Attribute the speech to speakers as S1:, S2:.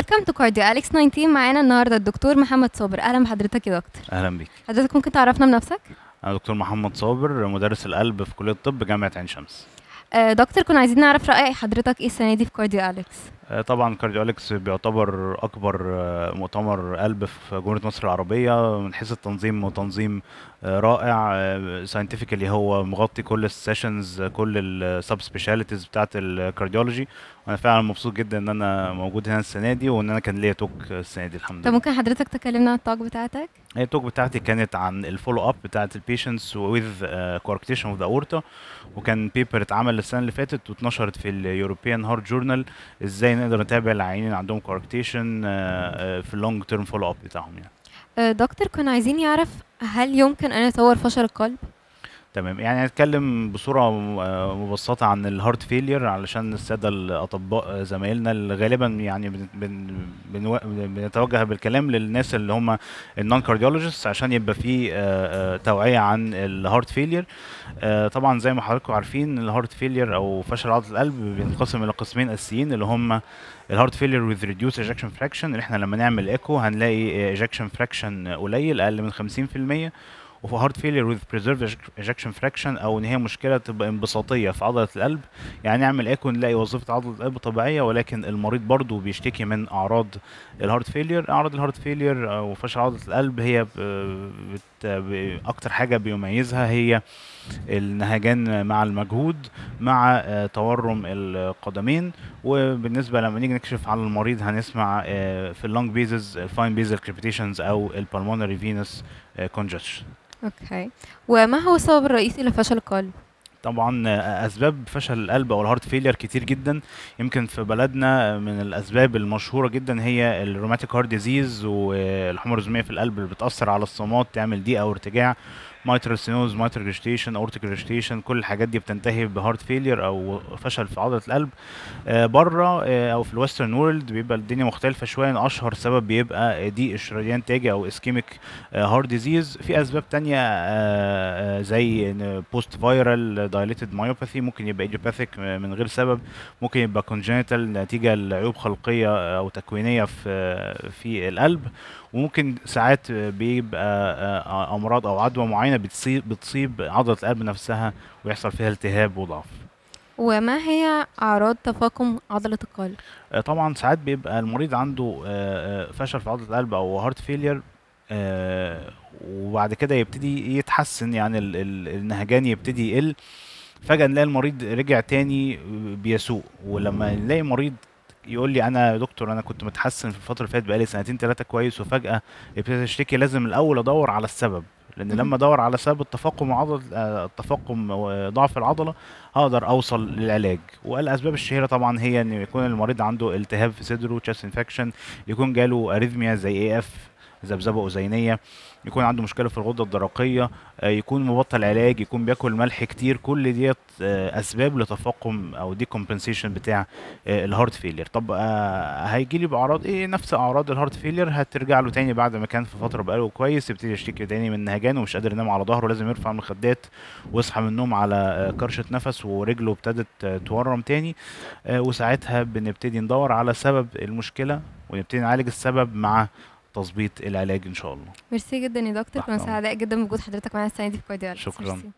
S1: Welcome to CardioAlex 19 معانا النهارده الدكتور محمد صابر. أهلا بحضرتك يا دكتور.
S2: أهلا بيك.
S1: حضرتك ممكن تعرفنا بنفسك؟
S2: أنا دكتور محمد صابر مدرس القلب في كلية الطب جامعة عين شمس.
S1: آه دكتور كنا عايزين نعرف رأي حضرتك إيه السنة دي في
S2: CardioAlex طبعا CardioAlex بيعتبر أكبر آه، مؤتمر قلب في جمهورية مصر العربية من حيث التنظيم وتنظيم آه، رائع. scientifically هو مغطي كل ال sessions كل ال subspecialties بتاعه ال cardiology. وأنا فعلا مبسوط جدا إن أنا موجود هنا السنة دي وإن أنا كان ليا talk السنة دي الحمد لله.
S1: ممكن حضرتك تكلمنا عن ال talk بتاعتك؟
S2: هي ال talk بتاعتي كانت عن ال follow up بتاعت ال patients with coarctation of the aorta وكان paper اتعمل السنة اللي فاتت واتنشرت في ال European Heart Journal إزاي نقدر نتابع العيانين عندهم coarctation في ال long term follow up بتاعهم يعني.
S1: آه دكتور كنا عايزين يعرف هل يمكن أن يطور فشل القلب؟
S2: تمام. يعني هنتكلم بصورة آه، مبسطة عن ال heart failure علشان السادة الأطباء زمايلنا اللي غالبا يعني بنتوجه بالكلام للناس اللي هم ال non cardiologist عشان يبقى في آه، آه، توعية عن ال heart failure طبعا زي ما حضراتكم عارفين ال heart failure أو فشل عضلة القلب بينقسم إلى قسمين أساسيين اللي هم ال heart failure with reduced ejection fraction اللي إحنا لما نعمل ايكو هنلاقي ejection fraction قليل أقل من 50% وفي heart failure with preserved ejection fraction أو إن هي مشكلة تبقى انبساطية في عضلة القلب. يعني نعمل ايكو نلاقي وظيفة عضلة القلب طبيعية ولكن المريض برضه بيشتكي من أعراض ال heart failure أعراض ال heart failure أو فشل عضلة القلب هي ب- أكتر حاجة بيميزها هي النهجان مع المجهود مع آه، تورم القدمين. وبالنسبة لما نيجي نكشف على المريض هنسمع آه، في ال lung bases ال fine basal crepitations أو ال
S1: pulmonary venous congestion Okay. وما هو السبب الرئيسي لفشل القلب؟
S2: طبعا آه، أسباب فشل القلب أو ال heart failure كتير جدا. يمكن في بلدنا من الأسباب المشهورة جدا هي ال rheumatic heart disease والحمى الروماتيزمية في القلب اللي بتأثر على الصمامات تعمل ضيق أو ارتجاع mitral stenosis mitral regurgitation aortic regurgitation كل الحاجات دي بتنتهي ب heart failure أو فشل في عضلة القلب. آه، بره آه، أو في ال western world بيبقى الدنيا مختلفة شوية أشهر سبب بيبقى ضيق الشريان تاجي أو ischemic heart disease في أسباب تانية آه، زي post viral dilated myopathy ممكن يبقى idiopathic من غير سبب. ممكن يبقى congenital نتيجة لعيوب خلقية أو تكوينية في في القلب. وممكن ساعات بيبقى أمراض أو عدوى معينة بتصيب بتصيب عضلة القلب نفسها ويحصل فيها التهاب وضعف.
S1: وما هي أعراض تفاقم عضلة القلب؟
S2: آه، طبعا ساعات بيبقى المريض عنده آه، آه، فشل في عضلة القلب أو heart failure وبعد كده يبتدي يتحسن يعني ال- ال- النهجان يبتدي يقل. فجأة نلاقي المريض رجع تاني بيسوق ولما نلاقي مريض يقول لي أنا يا دكتور أنا كنت متحسن في الفترة اللي فاتت بقالي سنتين ثلاثة كويس وفجأة ابتديت أشتكي لازم الأول أدور على السبب.
S1: لأن.
S2: لما أدور على سبب التفاقم عضل آه، التفاقم وضعف العضلة هقدر أوصل للعلاج والأسباب الشهيرة طبعا هي إن يكون المريض عنده التهاب في صدره تشست انفكشن يكون جاله arrhythmia زي AF ذبذبة أذينية يكون عنده مشكلة في الغدة الدرقية آه، يكون مبطل علاج يكون بياكل ملح كتير كل ديت آه، أسباب لتفاقم أو decompensation بتاع آه، ال heart failure طب هيجي لي بأعراض إيه؟ نفس أعراض ال heart failure هترجع له تاني بعد ما كان في فترة بقاله كويس يبتدي يشتكي تاني من نهجان ومش قادر ينام على ظهره لازم يرفع المخدات ويصحى من النوم على كرشة نفس ورجله ابتدت تورم تاني وساعتها بنبتدي ندور على سبب المشكلة ونبتدي نعالج السبب مع تظبيط العلاج إن شاء الله
S1: ميرسي جدا يا دكتور كنا. سعداء جدا بوجود حضرتك معانا السنة دي في كارديو
S2: شكراً.
S1: ميرسي.